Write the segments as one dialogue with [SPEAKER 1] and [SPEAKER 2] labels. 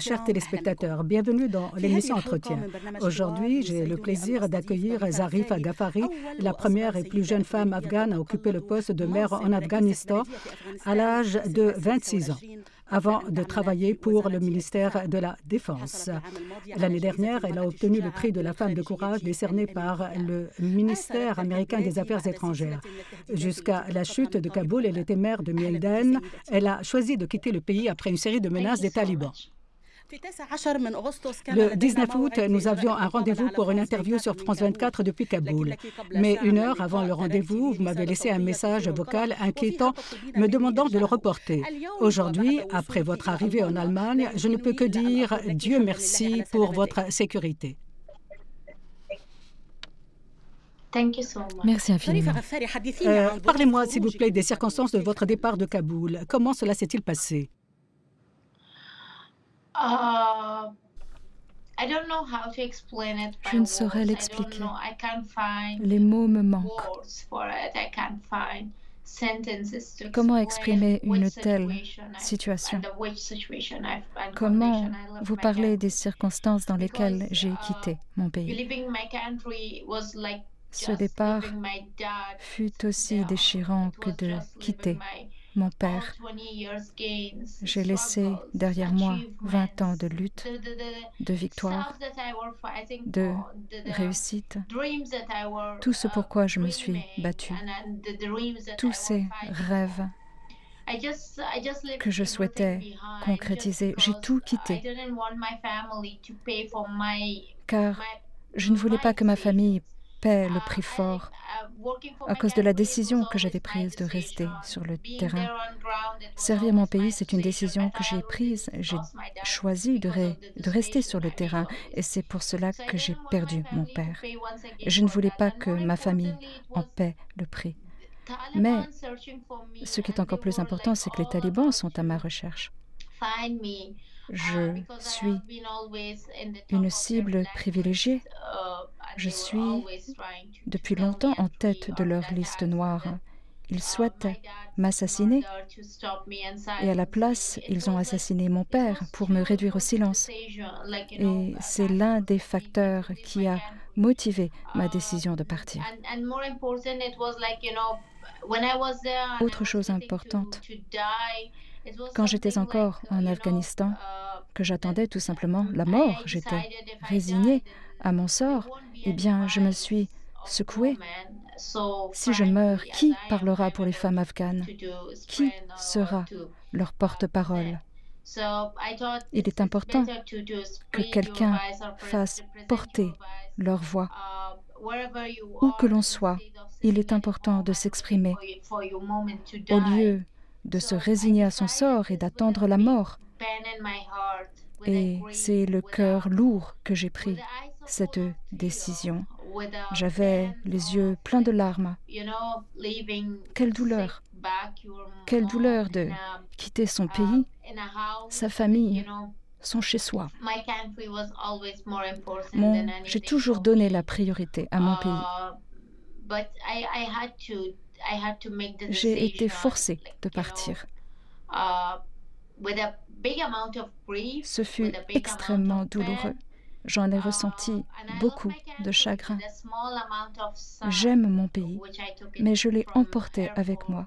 [SPEAKER 1] Chers téléspectateurs, bienvenue dans l'émission Entretien. Aujourd'hui, j'ai le plaisir d'accueillir Zarifa Ghaffari, la première et plus jeune femme afghane à occuper le poste de maire en Afghanistan à l'âge de 26 ans avant de travailler pour le ministère de la Défense. L'année dernière, elle a obtenu le prix de la femme de courage décerné par le ministère américain des Affaires étrangères. Jusqu'à la chute de Kaboul, elle était maire de Mieden. Elle a choisi de quitter le pays après une série de menaces des talibans. Le 19 août, nous avions un rendez-vous pour une interview sur France 24 depuis Kaboul. Mais une heure avant le rendez-vous, vous m'avez laissé un message vocal inquiétant me demandant de le reporter. Aujourd'hui, après votre arrivée en Allemagne, je ne peux que dire Dieu merci pour votre sécurité.
[SPEAKER 2] Merci infiniment.
[SPEAKER 1] Euh, Parlez-moi, s'il vous plaît, des circonstances de votre départ de Kaboul. Comment cela s'est-il passé?
[SPEAKER 2] Je ne saurais l'expliquer. Les mots me manquent. Comment exprimer une telle situation Comment vous parler des circonstances dans lesquelles j'ai
[SPEAKER 1] uh,
[SPEAKER 2] quitté mon pays? Ce départ fut aussi déchirant que de quitter mon père. J'ai laissé derrière moi 20 ans de lutte, de victoire, de réussite, tout ce pourquoi je me suis battue, tous ces rêves que je souhaitais concrétiser. J'ai tout quitté car je ne voulais pas que ma famille le prix fort à cause de la décision que j'avais prise de rester sur le terrain. Servir mon pays, c'est une décision que j'ai prise. J'ai choisi de, de, rester sur le terrain et c'est pour cela que j'ai perdu mon père. Je ne voulais pas que ma famille en paie le prix. Mais ce qui est encore plus important, c'est que les talibans sont à ma recherche. Je suis une cible privilégiée je suis depuis longtemps en tête de leur liste noire. Ils souhaitent m'assassiner et à la place, ils ont assassiné mon père pour me réduire au silence. Et c'est l'un des facteurs qui a motivé ma décision de partir. Autre chose importante, quand j'étais encore en Afghanistan, que j'attendais tout simplement la mort, j'étais résignée à mon sort, eh bien, je me suis secouée. Si je meurs, qui parlera pour les femmes afghanes? Qui sera leur porte-parole? Il est important que quelqu'un fasse porter leur voix. Où que l'on soit, il est important de s'exprimer au lieu de se résigner à son sort et d'attendre la mort. Et c'est le cœur lourd que j'ai pris cette décision. J'avais les yeux pleins de larmes. Quelle douleur. Quelle douleur de quitter son pays, sa famille, son chez-soi. J'ai toujours donné la priorité à mon pays. J'ai été forcée de partir. Ce fut extrêmement douloureux. J'en ai ressenti beaucoup de chagrin. J'aime mon pays, mais je l'ai emporté avec moi.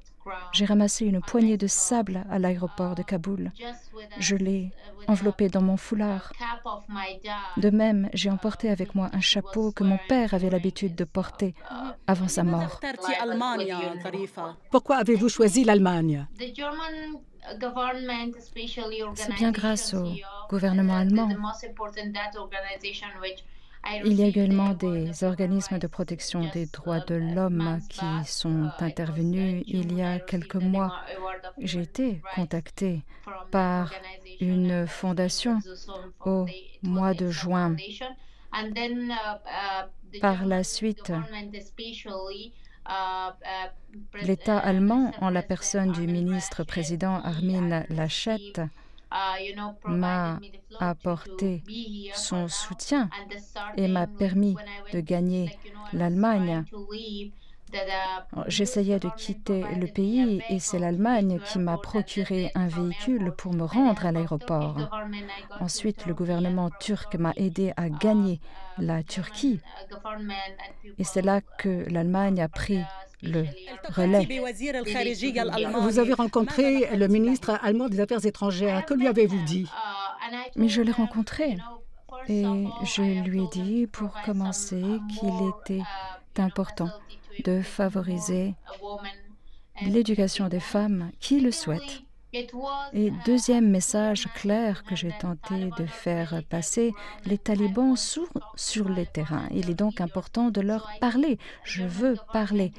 [SPEAKER 2] J'ai ramassé une poignée de sable à l'aéroport de Kaboul. Je l'ai enveloppé dans mon foulard. De même, j'ai emporté avec moi un chapeau que mon père avait l'habitude de porter avant sa mort.
[SPEAKER 1] Pourquoi avez-vous choisi l'Allemagne?
[SPEAKER 2] C'est bien grâce au gouvernement allemand. Il y a également des organismes de protection des droits de l'homme qui sont intervenus il y a quelques mois. J'ai été contactée par une fondation au mois de juin. Par la suite, L'État allemand, en la personne du ministre-président Armin Laschet, m'a apporté son soutien et m'a permis de gagner l'Allemagne J'essayais de quitter le pays et c'est l'Allemagne qui m'a procuré un véhicule pour me rendre à l'aéroport. Ensuite, le gouvernement turc m'a aidé à gagner la Turquie et c'est là que l'Allemagne a pris le relais.
[SPEAKER 1] Vous avez rencontré le ministre allemand des Affaires étrangères. Que lui avez-vous dit?
[SPEAKER 2] Mais je l'ai rencontré et je lui ai dit, pour commencer, qu'il était important de favoriser l'éducation des femmes qui le souhaitent. Et deuxième message clair que j'ai tenté de faire passer, les talibans sont sur le terrain. Il est donc important de leur parler. Je veux parler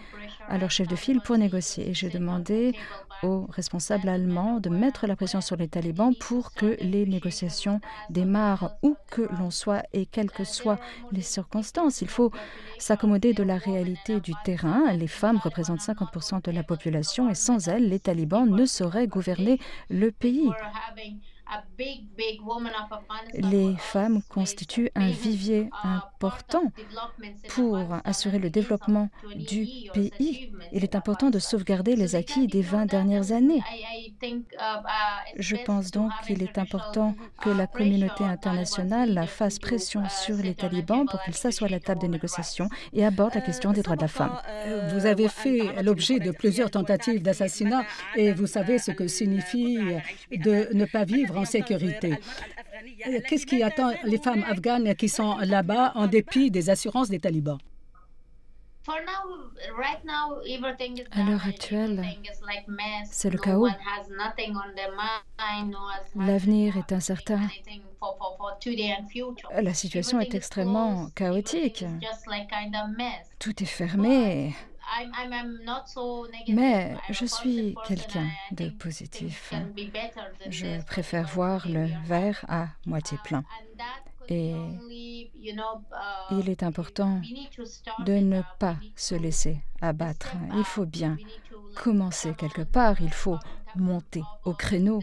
[SPEAKER 2] à leur chef de file pour négocier. Et j'ai demandé aux responsables allemands de mettre la pression sur les talibans pour que les négociations démarrent où que l'on soit et quelles que soient les circonstances. Il faut s'accommoder de la réalité du terrain. Les femmes représentent 50% de la population et sans elles, les talibans ne sauraient gouverner le pays. Les femmes constituent un vivier important pour assurer le développement du pays. Il est important de sauvegarder les acquis des 20 dernières années. Je pense donc qu'il est important que la communauté internationale fasse pression sur les talibans pour qu'ils s'assoient à la table de négociation et abordent la question des droits de la femme.
[SPEAKER 1] Vous avez fait l'objet de plusieurs tentatives d'assassinat et vous savez ce que signifie de ne pas vivre en sécurité. Qu'est-ce qui attend les femmes afghanes qui sont là-bas en dépit des assurances des talibans?
[SPEAKER 2] À l'heure actuelle, c'est le chaos. L'avenir est incertain. La situation est extrêmement chaotique. Tout est fermé. Mais je suis quelqu'un de positif. Je préfère voir le verre à moitié plein. Et il est important de ne pas se laisser abattre. Il faut bien commencer quelque part, il faut monter au créneau,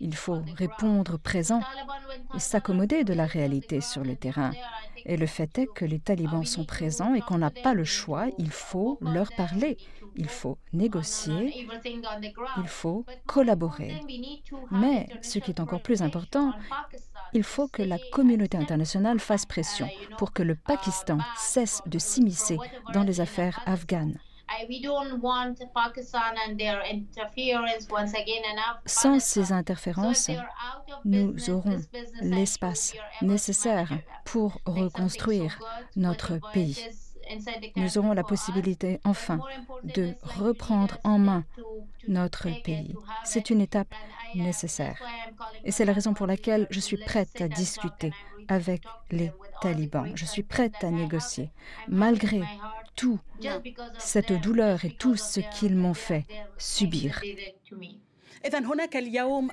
[SPEAKER 2] il faut répondre présent et s'accommoder de la réalité sur le terrain. Et le fait est que les talibans sont présents et qu'on n'a pas le choix, il faut leur parler, il faut négocier, il faut collaborer. Mais ce qui est encore plus important, il faut que la communauté internationale fasse pression pour que le Pakistan cesse de s'immiscer dans les affaires afghanes. Sans ces interférences, nous aurons l'espace nécessaire pour reconstruire notre pays. Nous aurons la possibilité enfin de reprendre en main notre pays. C'est une étape nécessaire. Et c'est la raison pour laquelle je suis prête à discuter avec les talibans. Je suis prête à négocier, malgré tout cette douleur et tout ce qu'ils m'ont fait subir.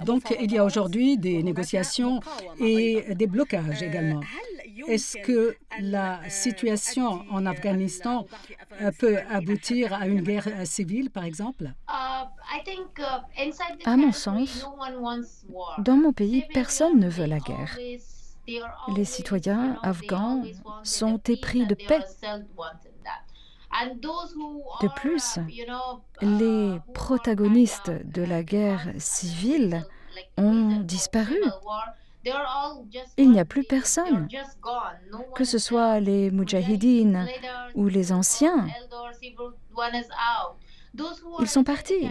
[SPEAKER 1] Donc il y a aujourd'hui des négociations et des blocages également. Est-ce que la situation en Afghanistan euh, peut aboutir à une guerre euh, civile, par exemple?
[SPEAKER 2] À mon sens, dans mon pays, personne ne veut la guerre. Les citoyens afghans sont épris de paix. De plus, les protagonistes de la guerre civile ont disparu. Il n'y a plus personne, que ce soit les Mujahideen ou les anciens. Ils sont partis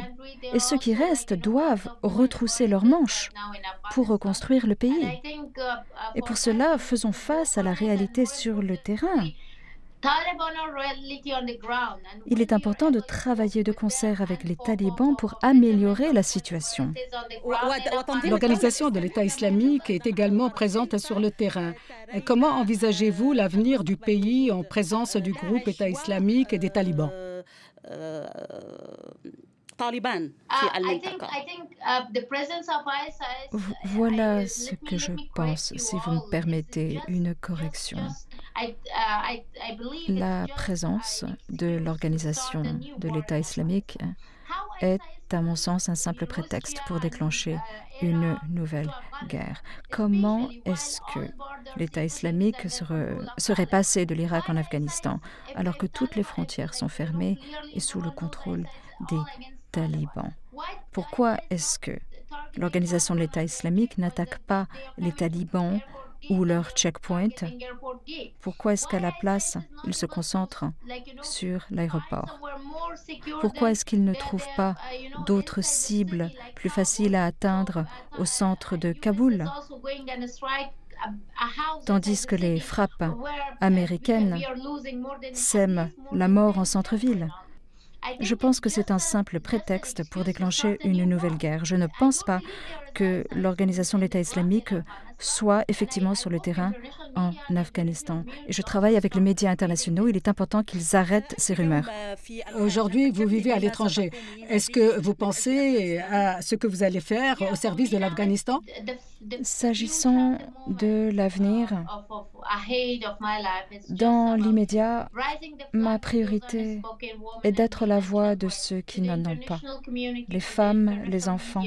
[SPEAKER 2] et ceux qui restent doivent retrousser leurs manches pour reconstruire le pays. Et pour cela, faisons face à la réalité sur le terrain. Il est important de travailler de concert avec les talibans pour améliorer la situation.
[SPEAKER 1] L'organisation de l'État islamique est également présente sur le terrain. Comment envisagez-vous l'avenir du pays en présence du groupe État islamique et des talibans?
[SPEAKER 2] Voilà ce que je pense, si vous me permettez une correction. Uh, la présence de l'organisation de l'État islamique est, à mon sens, un simple prétexte pour déclencher une nouvelle guerre. Comment est-ce que l'État islamique serait, passé de l'Irak en Afghanistan alors que toutes les frontières sont fermées et sous le contrôle des talibans. Pourquoi est-ce que l'organisation de l'État islamique n'attaque pas les talibans ou leur checkpoint Pourquoi est-ce qu'à la place, ils se concentrent sur l'aéroport? Pourquoi est-ce qu'ils ne trouvent pas d'autres cibles plus faciles à atteindre au centre de Kaboul? Tandis que les frappes américaines sèment la mort en centre-ville. Je pense que c'est un simple prétexte pour déclencher une nouvelle guerre. Je ne pense pas que l'organisation de l'État islamique soit effectivement sur le terrain en Afghanistan. Et je travaille avec les médias internationaux. Il est important qu'ils arrêtent ces rumeurs.
[SPEAKER 1] Aujourd'hui, vous vivez à l'étranger. Est-ce que vous pensez à ce que vous allez faire au service de l'Afghanistan?
[SPEAKER 2] S'agissant de l'avenir, dans l'immédiat, ma priorité est d'être la voix de ceux qui n'en ont pas, les femmes, les enfants.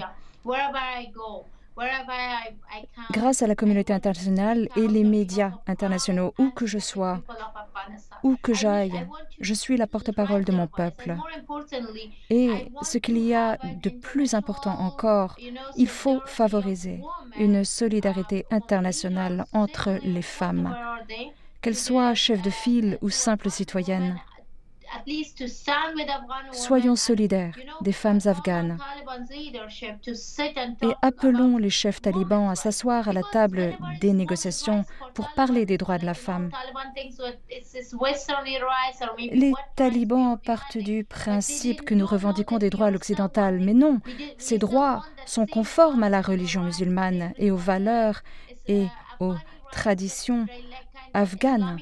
[SPEAKER 2] Grâce à la communauté internationale et les médias internationaux, où que je sois, où que j'aille, je suis la porte-parole de mon peuple. Et ce qu'il y a de plus important encore, il faut favoriser une solidarité internationale entre les femmes, qu'elles soient chefs de file ou simples citoyennes. Soyons solidaires des femmes afghanes. et appelons les chefs talibans à s'asseoir à la table des négociations pour parler des droits de la femme. Les talibans partent du principe que nous revendiquons des droits à l'occidental, mais non, ces droits sont conformes à la religion musulmane et aux valeurs et aux traditions afghane.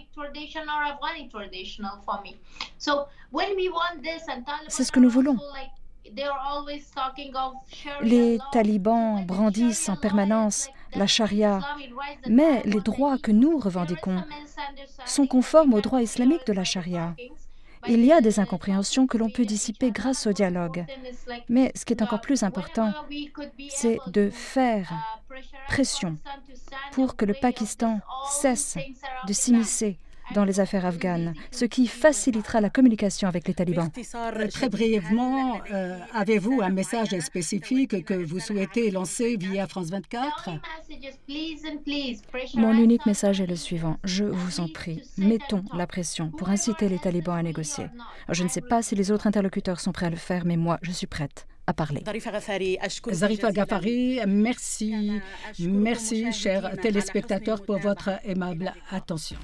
[SPEAKER 2] C'est ce que nous voulons. Les talibans brandissent en permanence la charia, mais les droits que nous revendiquons sont conformes aux droits islamiques de la charia. Il y a des incompréhensions que l'on peut dissiper grâce au dialogue. Mais ce qui est encore plus important, c'est de faire pression pour que le Pakistan cesse de s'immiscer dans les affaires afghanes, ce qui facilitera la communication avec les talibans.
[SPEAKER 1] Très brièvement, euh, avez-vous un message spécifique que vous souhaitez lancer via France 24
[SPEAKER 2] Mon unique message est le suivant. Je vous en prie, mettons la pression pour inciter les talibans à négocier. Je ne sais pas si les autres interlocuteurs sont prêts à le faire, mais moi, je suis prête à parler.
[SPEAKER 1] Zarifa Ghaffari, merci. Merci, chers téléspectateurs, pour votre aimable attention.